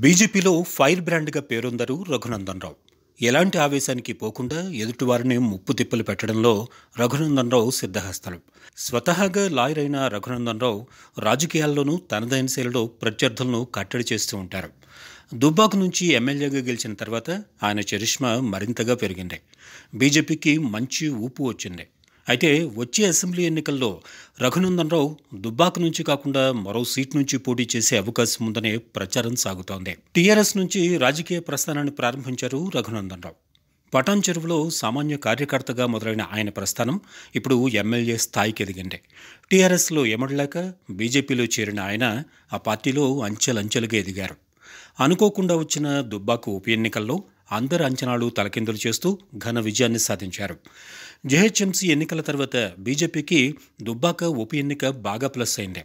బీజేపీలో ఫైర్ బ్రాండ్గా పేరొందరు రఘునందన్ రావు ఎలాంటి ఆవేశానికి పోకుండా ఎదుటివారిని ముప్పు తిప్పలు పెట్టడంలో రఘునందన్ రావు సిద్ధహస్తలు. స్వతహాగా లాయర్ అయిన రఘునందన్ రావు రాజకీయాల్లోనూ తనదైన శైలిలో ప్రత్యర్థులను కట్టడి చేస్తూ ఉంటారు. దుబ్బాకు నుంచి ఎమ్మెల్యేగా గెలిచిన తర్వాత ఆయన చరిష్మా మరింతగా పెరిగింది. బీజేపీకి మంచి ఊపు వచ్చింది. అయితే వచ్చే అసెంబ్లీ ఎన్నికల్లో రఘునందన్ రావు దుబ్బాక నుంచి కాకుండా మరో సీట్ నుంచి పోటీ చేసే అవకాశం ఉందనే ప్రచారం సాగుతోంది. టీఆర్ఎస్ నుంచి రాజకీయ ప్రస్థానాన్ని ప్రారంభించారు రఘునందన్ రావు పటాన్ చెరువులో సామాన్య కార్యకర్తగా మొదలైన ఆయన ప్రస్థానం ఇప్పుడు ఎమ్మెల్యే స్థాయికి ఎదిగింది. టీఆర్ఎస్లో ఎమడలేక బీజేపీలో చేరిన ఆయన ఆ పార్టీలో అంచెలంచెలుగా ఎదిగారు. అనుకోకుండా వచ్చిన దుబ్బాకు ఉప ఎన్నికల్లో అందరి అంచనాలు తలకిందులు చేస్తూ ఘన విజయాన్ని సాధించారు. జెహెచ్ఎంసీ ఎన్నికల తర్వాత బీజేపీకి దుబ్బాక ఉప ఎన్నిక బాగా ప్లస్ అయింది.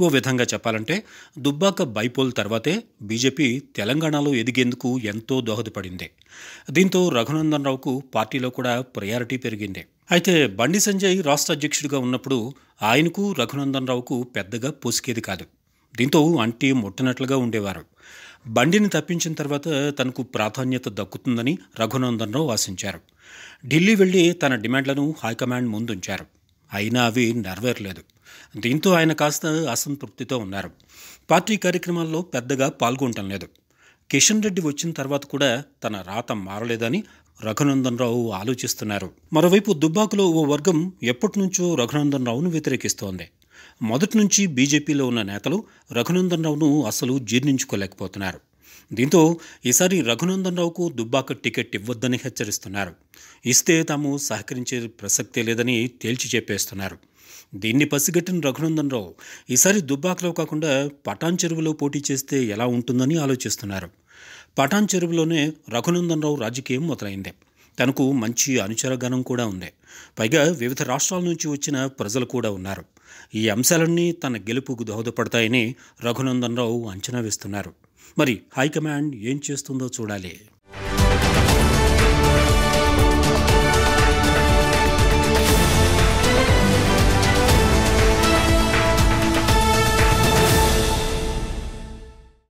ఓ విధంగా చెప్పాలంటే దుబ్బాక బైపోల్ తర్వాతే బీజేపీ తెలంగాణలో ఎదిగేందుకు ఎంతో దోహదపడింది. దీంతో రఘునందన్ రావుకు పార్టీలో కూడా ప్రయారిటీ పెరిగింది. అయితే బండి సంజయ్ రాష్ట్ర అధ్యక్షుడిగా ఉన్నప్పుడు ఆయనకు రఘునందన్ రావుకు పెద్దగా పొసికేది కాదు. దీంతో అంటి ముట్టనట్లుగా ఉండేవారు. బండిని తప్పించిన తర్వాత తనకు ప్రాధాన్యత దక్కుతుందని రఘునందన్ రావు ఆశించారు. ఢిల్లీ వెళ్ళి తన డిమాండ్లను హైకమాండ్ ముందుంచారు. అయినా అవి నెరవేరలేదు. దీంతో ఆయన కాస్త అసంతృప్తితో ఉన్నారు. పార్టీ కార్యక్రమాల్లో పెద్దగా పాల్గొనటం లేదు. కిషన్ రెడ్డి వచ్చిన తర్వాత కూడా తన రాత మారలేదని రఘునందన్ రావు ఆలోచిస్తున్నారు. మరోవైపు దుబ్బాకులో ఓ వర్గం ఎప్పటి నుంచో రఘునందన్ రావును వ్యతిరేకిస్తోంది. మొదటి నుంచి బీజేపీలో ఉన్న నేతలు రఘునందన్ రావును అసలు జీర్ణించుకోలేకపోతున్నారు. దీంతో ఈసారి రఘునందన్ రావుకు దుబ్బాక టికెట్ ఇవ్వద్దని హెచ్చరిస్తున్నారు. ఇస్తే తాము సహకరించే ప్రసక్తే లేదని తేల్చి చెప్పేస్తున్నారు. దీన్ని పసిగట్టిన రఘునందన్ రావు ఈసారి దుబ్బాకలో కాకుండా పటాన్ చెరువులో పోటీ చేస్తే ఎలా ఉంటుందని ఆలోచిస్తున్నారు. పటాన్ చెరువులోనే రఘునందన్ రావు రాజకీయం మొదలైంది. తనకు మంచి అనుచరగణం కూడా ఉంది. పైగా వివిధ రాష్ట్రాల నుంచి వచ్చిన ప్రజలు కూడా ఉన్నారు. ఈ అంశాలన్నీ తన గెలుపుకు దోహదపడతాయని రఘునందన్ రావు అంచనా వేస్తున్నారు. మరి హైకమాండ్ ఏం చేస్తుందో చూడాలి.